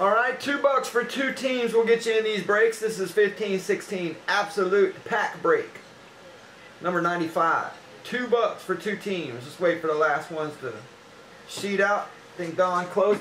Alright, two bucks for two teams will get you in these breaks. This is 15-16 absolute pack break. Number 95. Two bucks for two teams. Just wait for the last ones to sheet out. I think Don closed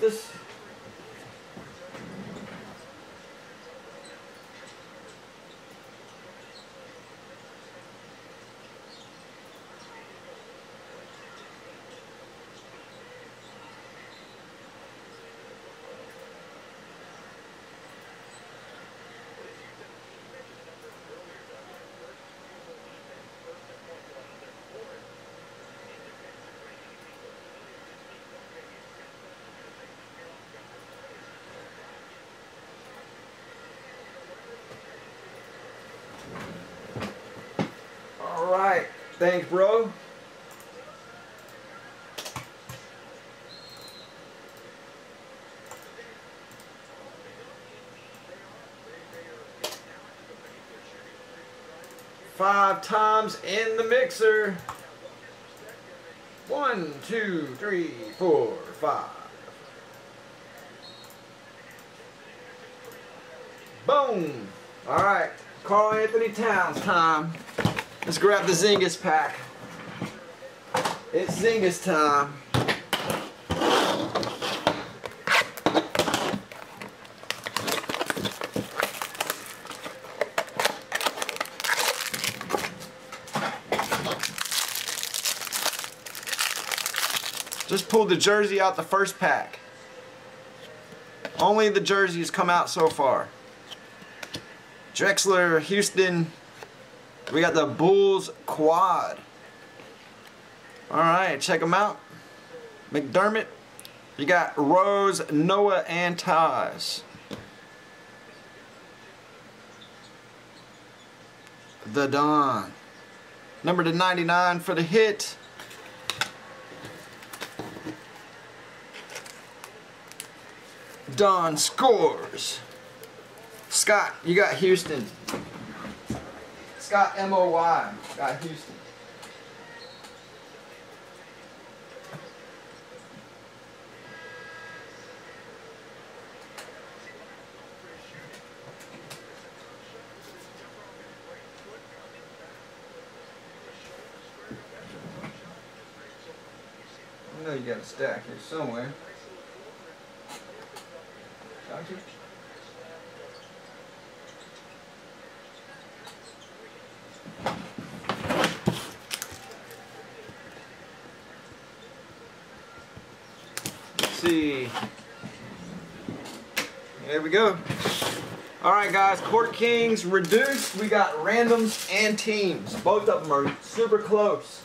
this. Alright. Thanks, bro. Five times in the mixer. One, two, three, four, five. Boom. All right, Karl Anthony Towns time. Let's grab the Zingas pack. It's Zingas time. Just pulled the jersey out the first pack. Only the jerseys come out so far. Drexler, Houston. We got the Bulls quad. Alright, check them out. McDermott. You got Rose, Noah, and Taj. The Don. Number to 99 for the hit. Don scores. Scott, you got Houston. Scott M-O-Y, got Houston. I know you got a stack here somewhere. Got see. There we go. Alright guys, Court Kings reduced. We got randoms and teams. Both of them are super close.